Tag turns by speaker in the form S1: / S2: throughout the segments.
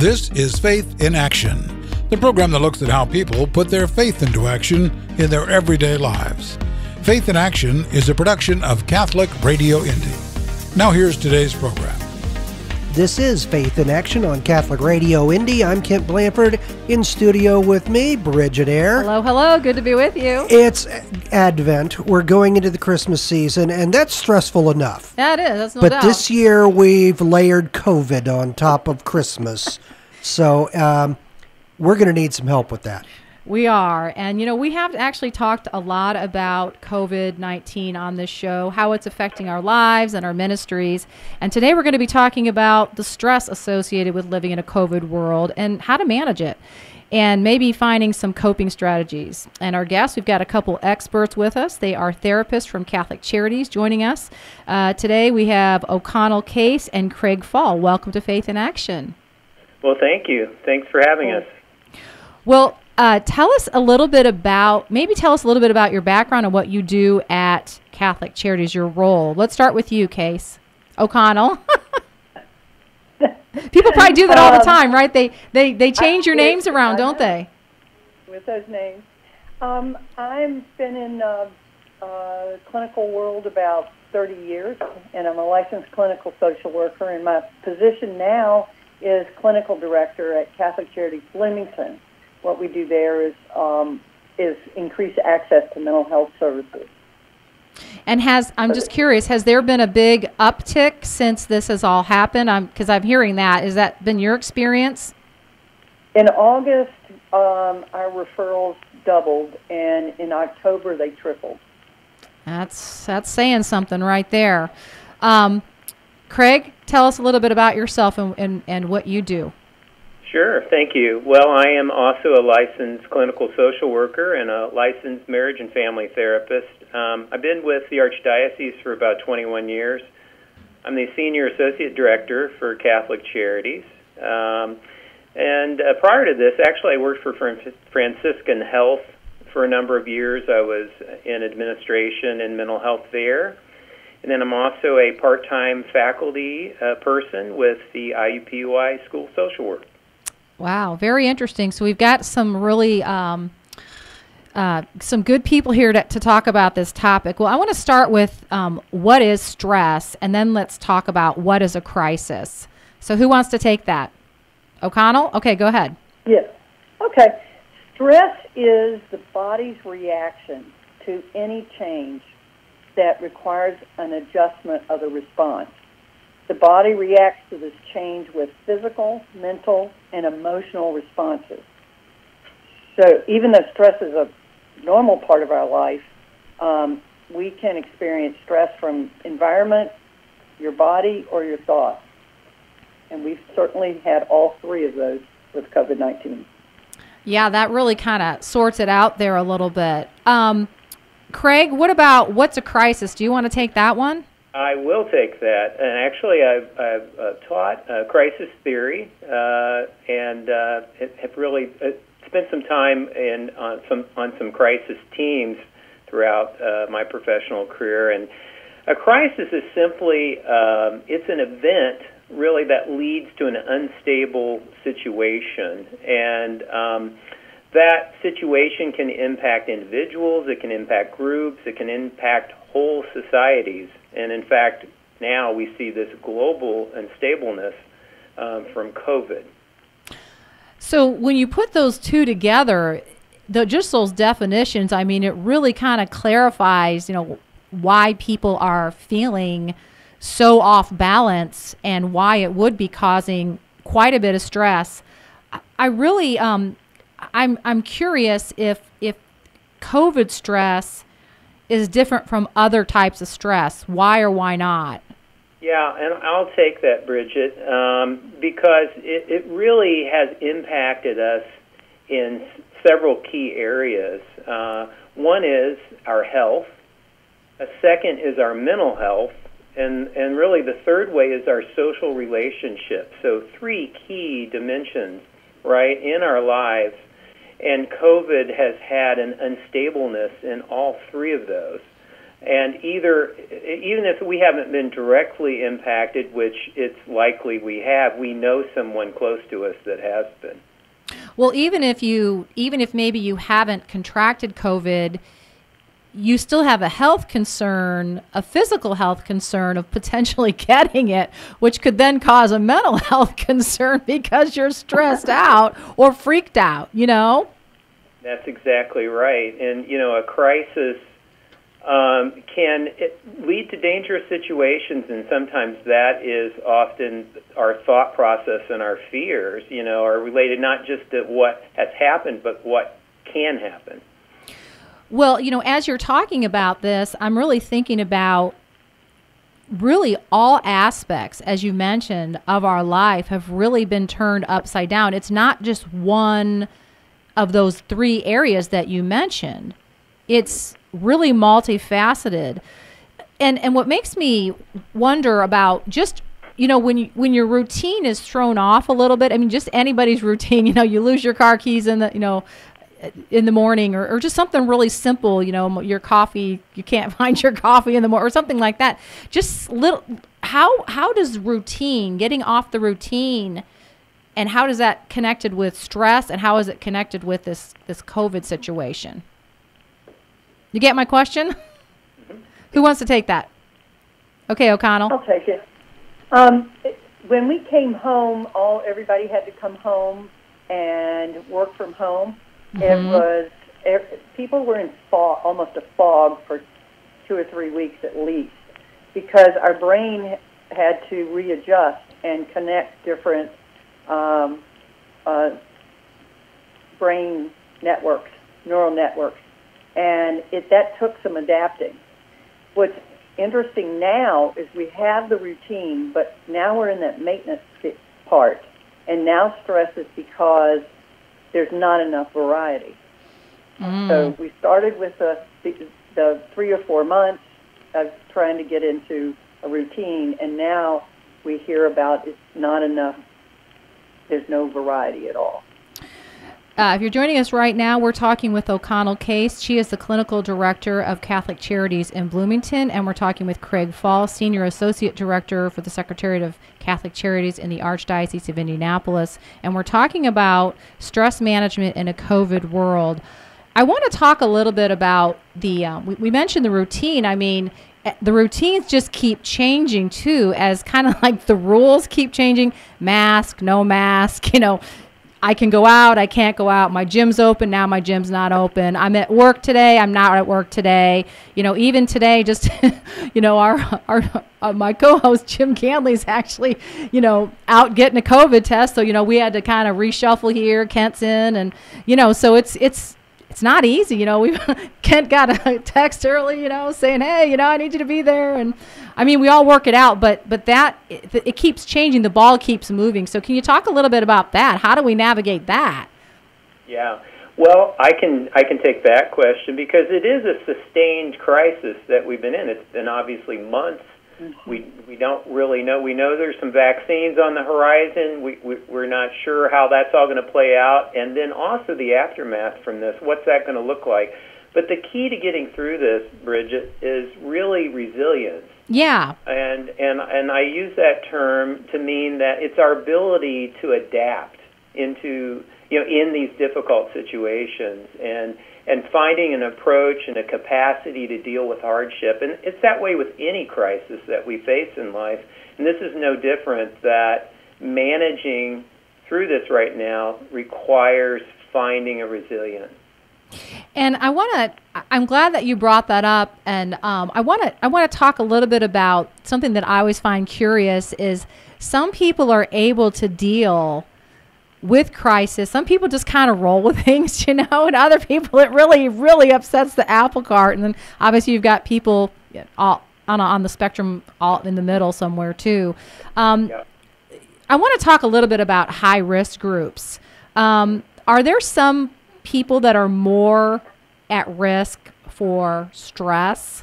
S1: This is Faith in Action, the program that looks at how people put their faith into action in their everyday lives. Faith in Action is a production of Catholic Radio Indy. Now, here's today's program.
S2: This is Faith in Action on Catholic Radio Indy. I'm Kent Blandford in studio with me, Brigid Ayer.
S3: Hello, hello. Good to be with you.
S2: It's Advent. We're going into the Christmas season, and that's stressful enough.
S3: Yeah, it is. That's no
S2: but
S3: doubt.
S2: this year we've layered COVID on top of Christmas. so um, we're going to need some help with that.
S3: We are. And, you know, we have actually talked a lot about COVID 19 on this show, how it's affecting our lives and our ministries. And today we're going to be talking about the stress associated with living in a COVID world and how to manage it and maybe finding some coping strategies. And our guests, we've got a couple experts with us. They are therapists from Catholic Charities joining us. Uh, today we have O'Connell Case and Craig Fall. Welcome to Faith in Action.
S4: Well, thank you. Thanks for having us.
S3: Well, uh, tell us a little bit about, maybe tell us a little bit about your background and what you do at Catholic Charities, your role. Let's start with you, Case O'Connell. People probably do that all the
S5: Um,
S3: time, right? They they they change your names around, don't they?
S5: with those names. Um, I've been in uh, uh, clinical world about 30 years, and I'm a licensed clinical social worker. And my position now is clinical director at Catholic Charities Bloomington. What we do there is um, is increase access to mental health services.
S3: And has I'm just curious, has there been a big uptick since this has all happened? I'm because I'm hearing that. Has that been your experience?
S5: In August, um, our referrals doubled, and in October they tripled.
S3: That's that's saying something right there. Um, Craig, tell us a little bit about yourself and, and, and what you do.
S4: Sure, thank you. Well, I am also a licensed clinical social worker and a licensed marriage and family therapist. Um, I've been with the Archdiocese for about 21 years. I'm the Senior Associate Director for Catholic Charities. Um, and uh, prior to this, actually, I worked for Franciscan Health for a number of years. I was in administration and mental health there. And then I'm also a part time faculty uh, person with the IUPUI School of Social Work.
S3: Wow, very interesting. So we've got some really um, uh, some good people here to, to talk about this topic. Well, I want to start with um, what is stress, and then let's talk about what is a crisis. So who wants to take that? O'Connell? Okay, go ahead.
S5: Yes. Okay. Stress is the body's reaction to any change that requires an adjustment of the response. The body reacts to this change with physical, mental, and emotional responses. So even though stress is a normal part of our life, um, we can experience stress from environment, your body, or your thoughts. And we've certainly had all three of those with COVID 19.
S3: Yeah, that really kind of sorts it out there a little bit. Um, Craig, what about what's a crisis? Do you want to take that one?
S4: I will take that. And actually, I've, I've uh, taught uh, crisis theory uh, and uh, have- really uh, spent some time in on some on some crisis teams throughout uh, my professional career. And a crisis is simply um, it's an event really that leads to an unstable situation and. Um, that situation can impact individuals, it can impact groups, it can impact whole societies. And in fact, now we see this global unstableness um, from COVID.
S3: So when you put those two together, the, just those definitions, I mean, it really kind of clarifies, you know, why people are feeling so off balance and why it would be causing quite a bit of stress. I- really, um, I'm, I'm curious if, if COVID stress is different from other types of stress. Why or why not?
S4: Yeah, and I'll take that, Brigid, um, because it, it really has impacted us in several key areas. Uh, one is our health, a second is our mental health, and, and really the third way is our social relationships. So, three key dimensions, right, in our lives. And COVID has had an unstableness in all three of those. And either, even if we haven't been directly impacted, which it's likely we have, we know someone close to us that has been.
S3: Well, even if you, even if maybe you haven't contracted COVID, you still have a health concern, a physical health concern of potentially getting it, which could then cause a mental health concern because you're stressed out or freaked out, you know?
S4: That's exactly right. And, you know, a crisis um, can lead to dangerous situations, and sometimes that is often our thought process and our fears, you know, are related not just to what has happened, but what can happen.
S3: Well, you know, as you're talking about this, I'm really thinking about really all aspects, as you mentioned, of our life have really been turned upside down. It's not just one of those three areas that you mentioned, it's really multifaceted. And, and what makes me wonder about just you know when you when your routine is thrown off a little bit i mean just anybody's routine you know you lose your car keys in the you know in the morning or, or just something really simple you know your coffee you can't find your coffee in the morning or something like that. Just little how how does routine getting off the routine and how does that connected with stress and how is it connected with this this covid situation? You get my question? Mm-hmm. who wants to take that? Okay o'connell.
S5: I'll take it. Um, when we came home all everybody had to come home and work from home Mm-hmm. It was it, people were in fog, almost a fog for two or three weeks at least, because our brain had to readjust and connect different um, uh, brain networks, neural networks, and it that took some adapting. What's interesting now is we have the routine, but now we're in that maintenance part, and now stress is because there's not enough variety. Mm. So we started with the, the, the three or four months of trying to get into a routine, and now we hear about it's not enough. There's no variety at all.
S3: Uh, if you're joining us right now, we're talking with O'Connell Case. She is the clinical director of Catholic Charities in Bloomington, and we're talking with Craig Fall, senior associate director for the Secretariat of Catholic Charities in the Archdiocese of Indianapolis. And we're talking about stress management in a COVID world. I want to talk a little bit about the, uh, we, we mentioned the routine. I mean, eh, the routines just keep changing too, as kind of like the rules keep changing mask, no mask, you know I can go out, I can't go out. My gym's open, now my gym's not open. I'm at work today, I'm not at work today. You know, even today, just, you know, our, our, uh, my co-host Jim Canley's actually, you know, out getting a COVID test. So, you know, we had to kind of reshuffle here, Kent's in and, you know, so it's, it's, it's not easy. You know, we Kent got a text early, you know, saying, "Hey, you know, I need you to be there." And I mean, we all work it out, but but that it, it keeps changing. The ball keeps moving. So, can you talk a little bit about that? How do we navigate that?
S4: Yeah. Well, I can I can take that question because it is a sustained crisis that we've been in. It's been obviously months we we don't really know. We know there's some vaccines on the horizon. We, we we're not sure how that's all going to play out, and then also the aftermath from this. What's that going to look like? But the key to getting through this, Brigid, is really resilience.
S3: Yeah.
S4: And and and I use that term to mean that it's our ability to adapt into you know in these difficult situations and and finding an approach and a capacity to deal with hardship. And it's that way with any crisis that we face in life. And this is no different that managing through this right now requires finding a resilience.
S3: And I want to. I'm glad that you brought that up, and um, I want to. I want to talk a little bit about something that I always find curious is some people are able to deal with crisis. Some people just kind of roll with things, you know, and other people it really, really upsets the apple cart. And then obviously you've got people all on, on the spectrum, all in the middle somewhere too. Um, yeah. I want to talk a little bit about high risk groups. Um, are there some people that are more at risk for stress?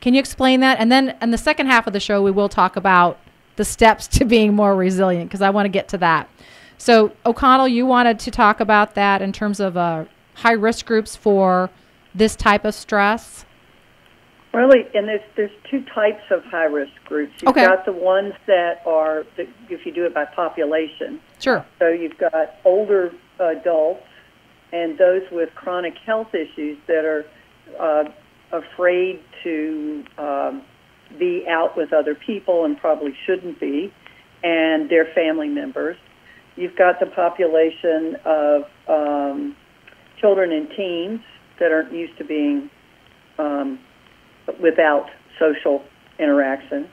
S3: Can you explain that? And then in the second half of the show, we will talk about the steps to being more resilient because I want to get to that. So, O'Connell, you wanted to talk about that in terms of uh, high risk groups for this type of stress?
S5: Really, and there's there's two types of high risk groups. You've
S3: Okay.
S5: got the ones that are if you do it by population.
S3: Sure.
S5: So you've got older adults and those with chronic health issues that are uh, afraid to um, be out with other people and probably shouldn't be, and their family members. You've got the population of um, children and teens that aren't used to being um, without social interaction.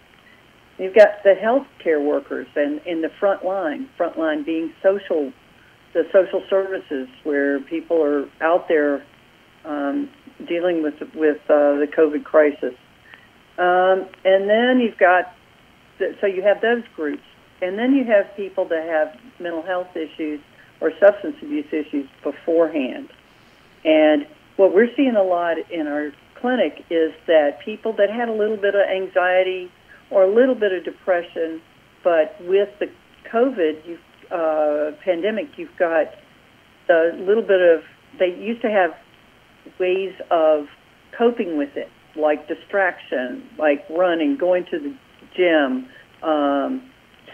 S5: You've got the healthcare workers and in the front line, front line being social, the social services where people are out there um, dealing with with uh, the COVID crisis. Um, and then you've got, so you have those groups, and then you have people that have mental health issues or substance abuse issues beforehand. And what we're seeing a lot in our clinic is that people that had a little bit of anxiety or a little bit of depression, but with the COVID you've, uh, pandemic, you've got a little bit of, they used to have ways of coping with it, like distraction, like running, going to the gym, um,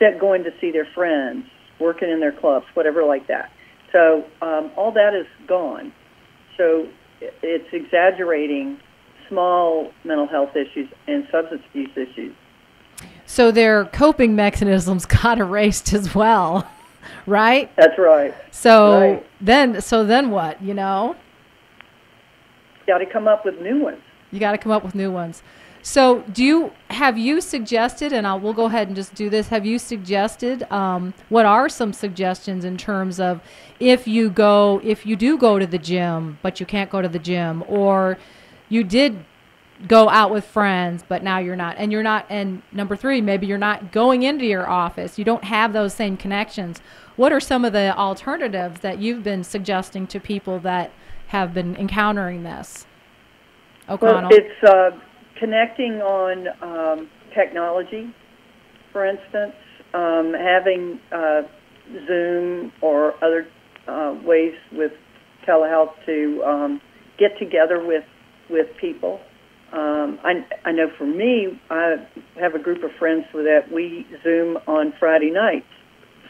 S5: set- going to see their friends, working in their clubs, whatever like that. So um, all that is gone. So it's exaggerating small mental health issues and substance abuse issues.
S3: So their coping mechanisms got erased as well, right?
S5: That's right.
S3: So
S5: Right.
S3: then, so then what? You know, You
S5: Got to come up with new ones.
S3: you got to come up with new ones. So do you have you suggested, and I'll we'll go ahead and just do this. Have you suggested um, what are some suggestions in terms of if you go if you do go to the gym but you can't go to the gym, or you did go out with friends but now you're not and you're not and number 3 maybe you're not going into your office you don't have those same connections what are some of the alternatives that you've been suggesting to people that have been encountering this O'Connell
S5: Well, it's uh, connecting on um, technology, for instance, um, having uh, Zoom or other uh, ways with telehealth to um, get together with with people. Um, I, I know for me, I have a group of friends that we Zoom on Friday nights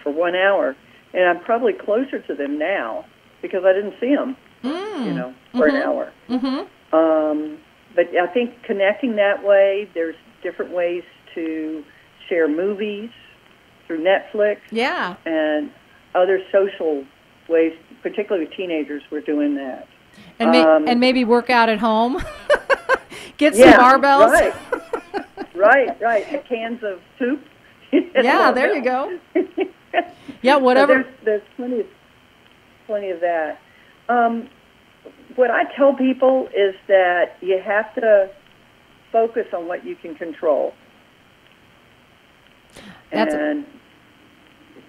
S5: for one hour, and I'm probably closer to them now because I didn't see them, you know, for an hour.
S3: mm-hmm.
S5: Um, but I think connecting that way, there's different ways to share movies through Netflix
S3: yeah
S5: and other social ways, particularly with teenagers, we're doing that.
S3: and, ma-
S5: Um,
S3: and maybe work out at home get
S5: yeah,
S3: some barbells
S5: Right, right, right. Cans of soup.
S3: yeah there you go yeah
S5: So
S3: whatever
S5: there's, there's plenty of plenty of that. Um, what I tell people is that you have to focus on what you can control.
S3: That's-
S5: and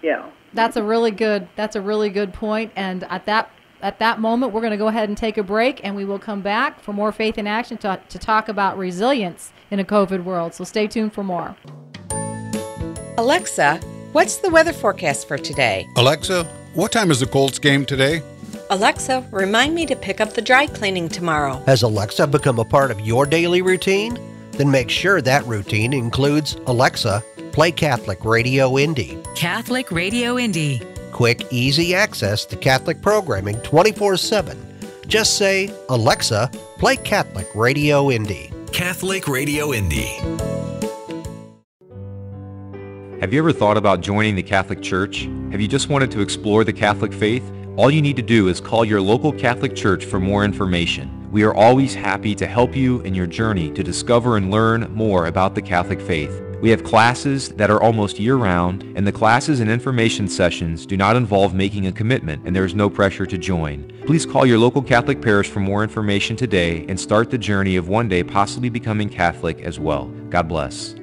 S5: yeah,
S3: That's a really good. That's a really good point. And at that at that moment, we're going to go ahead and take a break, and we will come back for more faith in action to, to talk about resilience in a COVID world. So stay tuned for more.
S6: Alexa, what's the weather forecast for today?
S1: Alexa, what time is the Colts game today?
S6: Alexa, remind me to pick up the dry cleaning tomorrow.
S2: Has Alexa become a part of your daily routine? Then make sure that routine includes Alexa, play Catholic Radio Indy.
S7: Catholic Radio Indy.
S2: Quick, easy access to Catholic programming 24 7. Just say, Alexa, play Catholic Radio Indy.
S8: Catholic Radio Indy.
S9: Have you ever thought about joining the Catholic Church? Have you just wanted to explore the Catholic faith? All you need to do is call your local Catholic Church for more information. We are always happy to help you in your journey to discover and learn more about the Catholic faith. We have classes that are almost year-round, and the classes and information sessions do not involve making a commitment, and there is no pressure to join. Please call your local Catholic parish for more information today and start the journey of one day possibly becoming Catholic as well. God bless.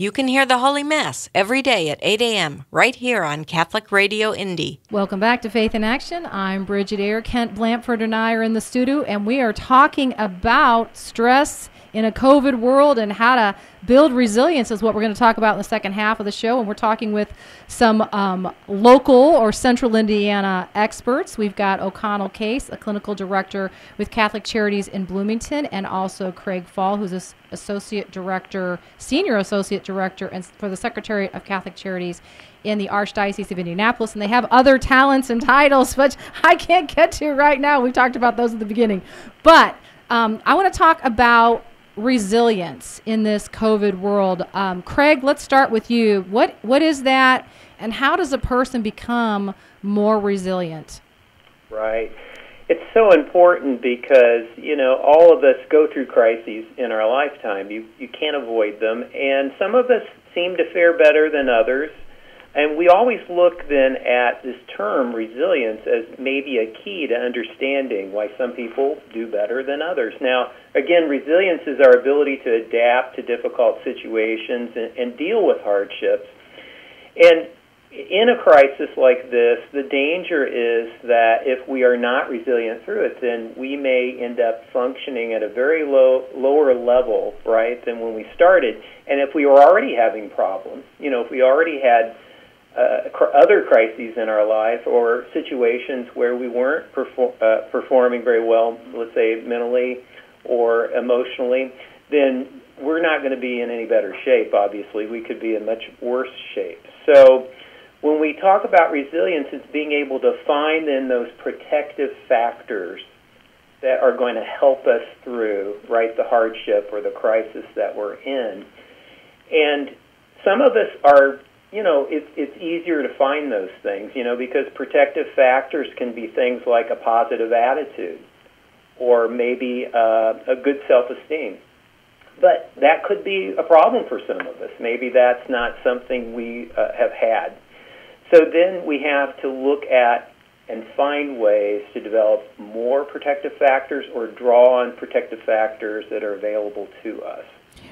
S6: You can hear the Holy Mass every day at 8 a.m. right here on Catholic Radio Indy.
S3: Welcome back to Faith in Action. I'm Brigid Ayer. Kent Blandford and I are in the studio, and we are talking about stress in a COVID world and how to build resilience is what we're going to talk about in the second half of the show. And we're talking with some um, local or central Indiana experts. We've got O'Connell Case, a clinical director with Catholic Charities in Bloomington, and also Craig Fall, who's a associate director, senior associate director, and for the Secretariat of Catholic Charities in the Archdiocese of Indianapolis. And they have other talents and titles, which I can't get to right now. We talked about those at the beginning. But um, I want to talk about resilience in this COVID world. Um, Craig, let's start with you. What what is that, and how does a person become more resilient?
S4: Right. It's so important because you know all of us go through crises in our lifetime. You you can't avoid them, and some of us seem to fare better than others. And we always look then at this term resilience as maybe a key to understanding why some people do better than others. Now, again, resilience is our ability to adapt to difficult situations and, and deal with hardships. And in a crisis like this, the danger is that if we are not resilient through it, then we may end up functioning at a very low, lower level, right, than when we started. And if we were already having problems, you know, if we already had uh, other crises in our life or situations where we weren't uh, performing very well, let's say mentally or emotionally, then we're not going to be in any better shape, obviously. We could be in much worse shape. So, when we talk about resilience, it's being able to find in those protective factors that are going to help us through, right, the hardship or the crisis that we're in. And some of us are you know, it's it's easier to find those things, you know, because protective factors can be things like a positive attitude or maybe uh, a good self-esteem. But that could be a problem for some of us. Maybe that's not something we uh, have had. So then we have to look at and find ways to develop more protective factors or draw on protective factors that are available to us.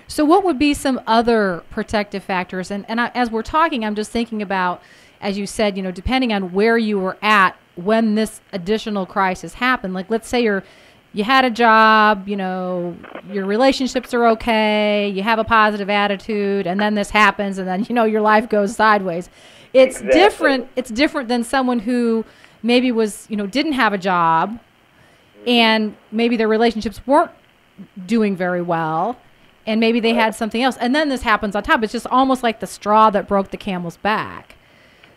S3: So, what would be some other protective factors? And, and I, as we're talking, I'm just thinking about, as you said, you know, depending on where you were at when this additional crisis happened. Like, let's say you're you had a job, you know, your relationships are okay, you have a positive attitude, and then this happens, and then you know your life goes sideways. It's exactly. different. It's different than someone who maybe was, you know, didn't have a job, mm-hmm. and maybe their relationships weren't doing very well and maybe they had something else. And then this happens on top. It's just almost like the straw that broke the camel's back.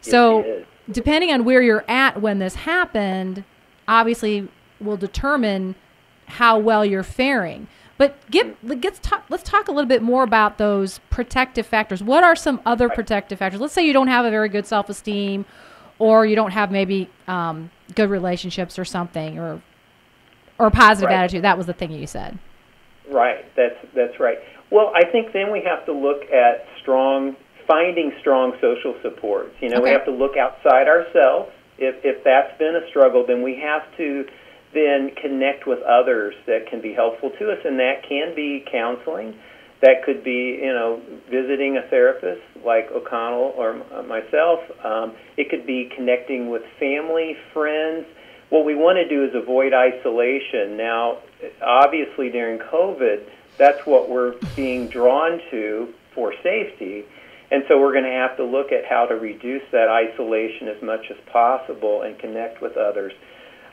S3: So depending on where you're at when this happened obviously will determine how well you're faring. But get, let's talk let's talk a little bit more about those protective factors. What are some other protective factors? Let's say you don't have a very good self-esteem or you don't have maybe um, good relationships or something or or positive right. attitude. That was the thing you said
S4: Right. That's that's right. Well, I think then we have to look at strong finding strong social supports. You know, okay. we have to look outside ourselves. If if that's been a struggle, then we have to then connect with others that can be helpful to us, and that can be counseling. That could be, you know, visiting a therapist like O'Connell or myself. Um, it could be connecting with family, friends what we want to do is avoid isolation. Now, obviously during COVID, that's what we're being drawn to for safety. And so we're going to have to look at how to reduce that isolation as much as possible and connect with others.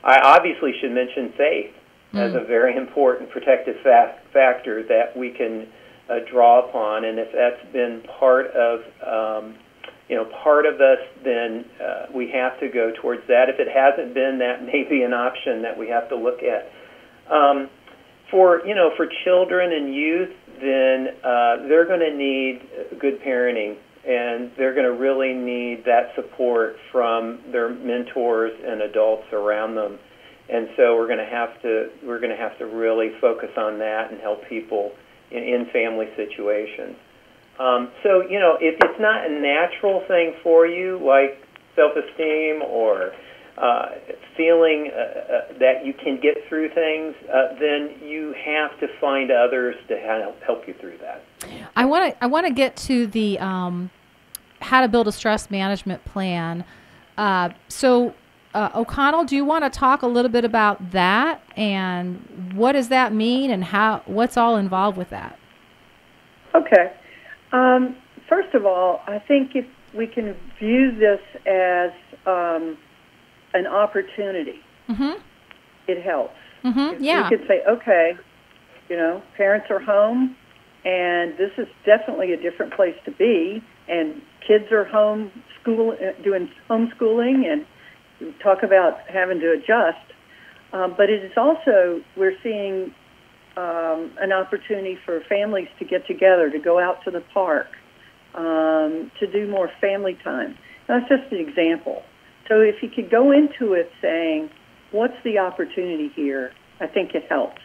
S4: I obviously should mention faith mm. as a very important protective fa- factor that we can uh, draw upon. And if that's been part of um, you know, part of us, then uh, we have to go towards that. If it hasn't been, that may be an option that we have to look at. Um, for you know, for children and youth, then uh, they're going to need good parenting, and they're going to really need that support from their mentors and adults around them. And so we're going to have to we're going to have to really focus on that and help people in, in family situations. Um, so, you know, if it's not a natural thing for you, like self esteem or uh, feeling uh, uh, that you can get through things, uh, then you have to find others to help, help you through that.
S3: I want to I want to get to the um, how to build a stress management plan. Uh, so uh, O'Connell, do you want to talk a little bit about that and what does that mean and how what's all involved with that?
S5: Okay. Um, first of all, I think if we can view this as um, an opportunity,
S3: Mm-hmm.
S5: it helps.
S3: Mm-hmm. Yeah.
S5: We could say, okay, you know, parents are home, and this is definitely a different place to be, and kids are home school uh, doing homeschooling, and talk about having to adjust. Um, but it is also we're seeing um, an opportunity for families to get together, to go out to the park, um, to do more family time. That's just an example. So if you could go into it saying, "What's the opportunity here?" I think it helps.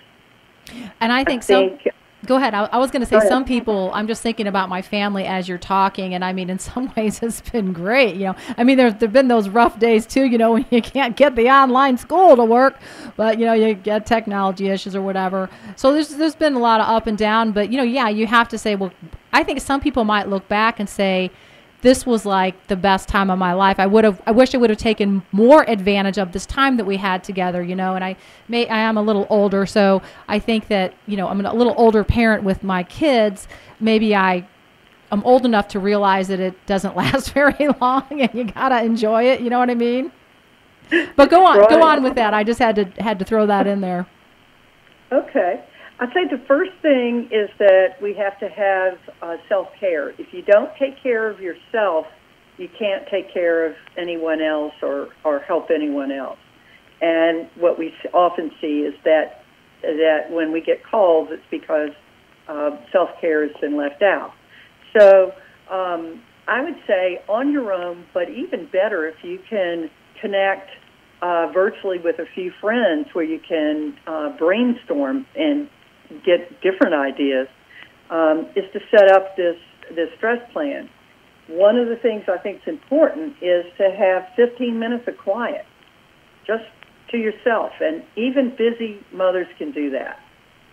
S3: And I think,
S5: I think
S3: Go ahead. I, I was going to say
S5: Go ahead.
S3: some people. I'm just thinking about my family as you're talking, and I mean, in some ways, it's been great. You know, I mean, there's there've been those rough days too. You know, when you can't get the online school to work, but you know, you get technology issues or whatever. So there's there's been a lot of up and down. But you know, yeah, you have to say, well, I think some people might look back and say, this was like the best time of my life. I would have I wish I would have taken more advantage of this time that we had together, you know, and I may I am a little older, so I think that, you know, I'm a little older parent with my kids. Maybe I I'm old enough to realize that it doesn't last very long and you got to enjoy it, you know what I mean? But go on, go on with that. I just had to had to throw that in there.
S5: Okay. I'd say the first thing is that we have to have uh, self care. If you don't take care of yourself, you can't take care of anyone else or, or help anyone else. And what we often see is that that when we get calls, it's because uh, self care has been left out. So um, I would say on your own, but even better if you can connect uh, virtually with a few friends where you can uh, brainstorm and get different ideas, um, is to set up this this stress plan. One of the things I think is important is to have 15 minutes of quiet, just to yourself. And even busy mothers can do that.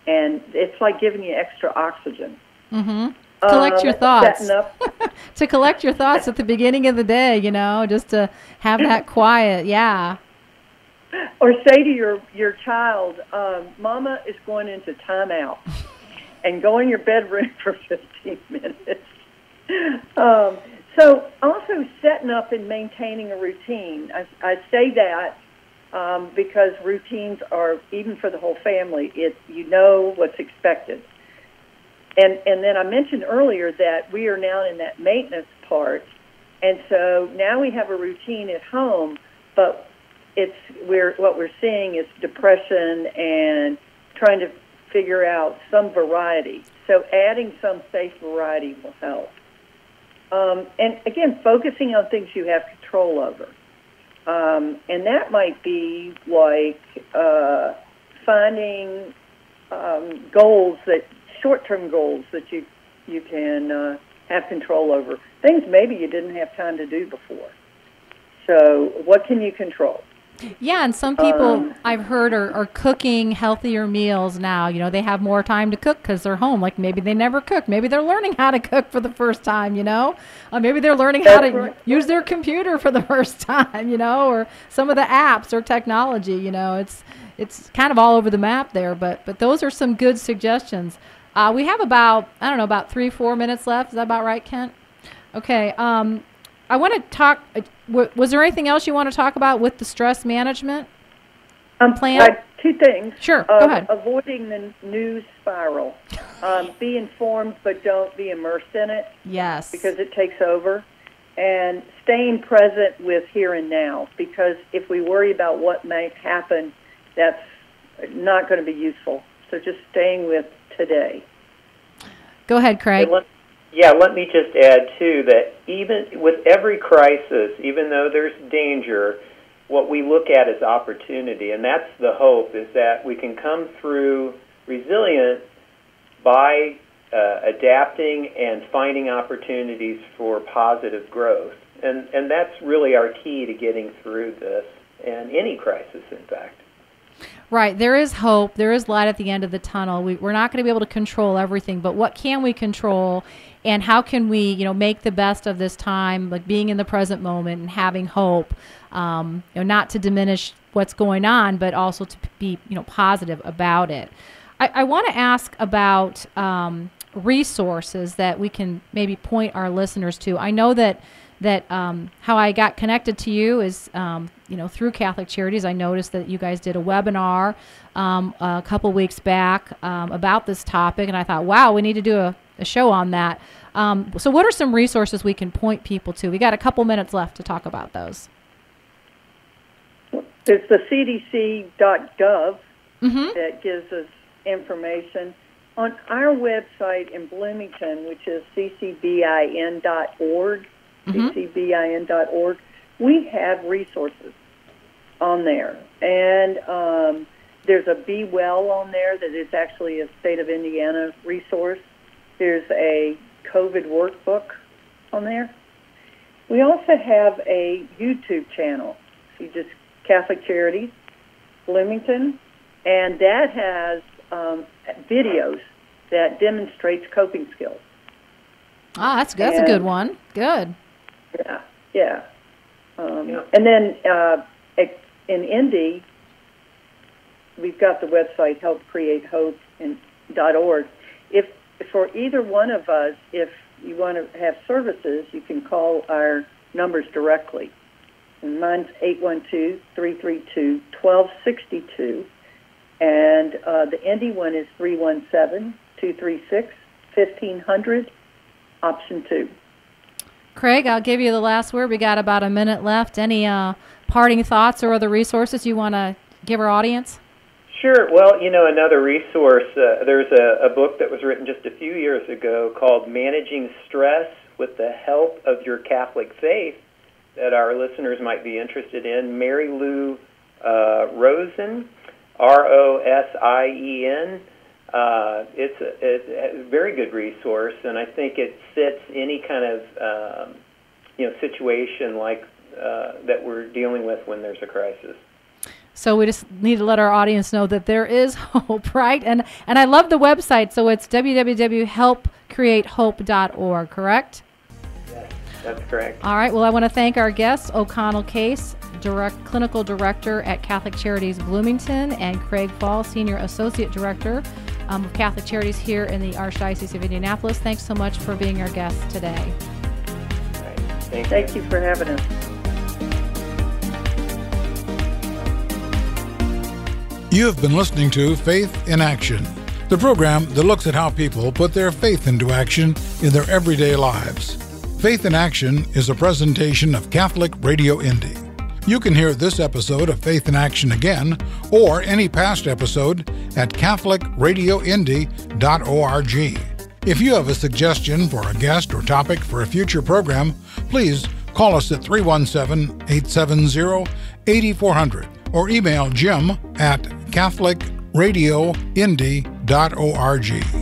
S5: And it's like giving you extra oxygen.
S3: Mm-hmm. Collect your
S5: Um,
S3: thoughts.
S5: Up
S3: to collect your thoughts at the beginning of the day, you know, just to have that quiet. Yeah.
S5: or say to your your child, um, "Mama is going into timeout," and go in your bedroom for 15 minutes. Um, so, also setting up and maintaining a routine. I, I say that um, because routines are even for the whole family. It you know what's expected. And and then I mentioned earlier that we are now in that maintenance part, and so now we have a routine at home, but it's we're what we're seeing is depression and trying to figure out some variety. So adding some safe variety will help. Um, and again, focusing on things you have control over. Um, and that might be like uh, finding um, goals that short-term goals that you you can uh, have control over. Things maybe you didn't have time to do before. So what can you control?
S3: Yeah, and some people
S5: Um,
S3: I've heard are, are cooking healthier meals now. You know, they have more time to cook because they're home. Like maybe they never cooked. Maybe they're learning how to cook for the first time, you know? Uh, maybe they're learning how to
S5: right.
S3: use their computer for the first time, you know, or some of the apps or technology, you know. It's it's kind of all over the map there, but but those are some good suggestions. Uh, we have about, I don't know, about three, four minutes left. Is that about right, Kent? Okay. Um, I want to talk. Uh, w- was there anything else you want to talk about with the stress management?
S5: Um,
S3: plan?
S5: uh, two things.
S3: Sure, go
S5: Um,
S3: ahead.
S5: Avoiding the news spiral. Um, be informed, but don't be immersed in it
S3: Yes.
S5: because it takes over. And staying present with here and now because if we worry about what might happen, that's not going to be useful. So just staying with today.
S3: Go ahead, Craig.
S4: Yeah, let me just add too that even with every crisis, even though there's danger, what we look at is opportunity, and that's the hope is that we can come through resilient by uh, adapting and finding opportunities for positive growth, and and that's really our key to getting through this and any crisis, in fact.
S3: Right. There is hope. There is light at the end of the tunnel. We, we're not going to be able to control everything, but what can we control? And how can we you know make the best of this time like being in the present moment and having hope um, you know not to diminish what's going on but also to be you know positive about it i, I want to ask about um, resources that we can maybe point our listeners to i know that that um, how I got connected to you is, um, you know, through Catholic Charities. I noticed that you guys did a webinar um, a couple weeks back um, about this topic, and I thought, wow, we need to do a, a show on that. Um, so, what are some resources we can point people to? We got a couple minutes left to talk about those.
S5: There's the CDC.gov
S3: mm-hmm.
S5: that gives us information. On our website in Bloomington, which is ccbin.org, mm-hmm. ccbin.org, we have resources on there. And um, there's a Be Well on there that is actually a state of Indiana resource. There's a COVID workbook on there. We also have a YouTube channel. So you just Catholic Charities, Bloomington, and that has um, videos that demonstrates coping skills.
S3: Ah, that's good. That's and, a good one. Good.
S5: Yeah, yeah. Um, yeah. And then uh, in Indy, we've got the website helpcreatehope.org. For either one of us, if you want to have services, you can call our numbers directly. And mine's 812-332-1262. And uh, the Indy one is 317-236-1500, option 2.
S3: Craig, I'll give you the last word. We got about a minute left. Any uh, parting thoughts or other resources you want to give our audience?
S4: Sure. Well, you know, another resource, uh, there's a, a book that was written just a few years ago called Managing Stress with the Help of Your Catholic Faith that our listeners might be interested in. Mary Lou uh, Rosien, R O S I E N. Uh, it's, a, it's a very good resource, and I think it fits any kind of um, you know situation like uh, that we're dealing with when there's a crisis.
S3: So we just need to let our audience know that there is hope, right? And and I love the website. So it's www.helpcreatehope.org, correct?
S4: Yes, that's correct.
S3: All right. Well, I want to thank our guests, O'Connell Case, direct clinical director at Catholic Charities Bloomington, and Craig Fall, senior associate director um, of Catholic Charities here in the Archdiocese of Indianapolis. Thanks so much for being our guest today.
S4: Right. Thank,
S5: Thank you. you for having us.
S1: You have been listening to Faith in Action, the program that looks at how people put their faith into action in their everyday lives. Faith in Action is a presentation of Catholic Radio Indy. You can hear this episode of Faith in Action again or any past episode at CatholicRadioIndy.org. If you have a suggestion for a guest or topic for a future program, please call us at 317 870 8400 or email jim at catholicradioindy.org.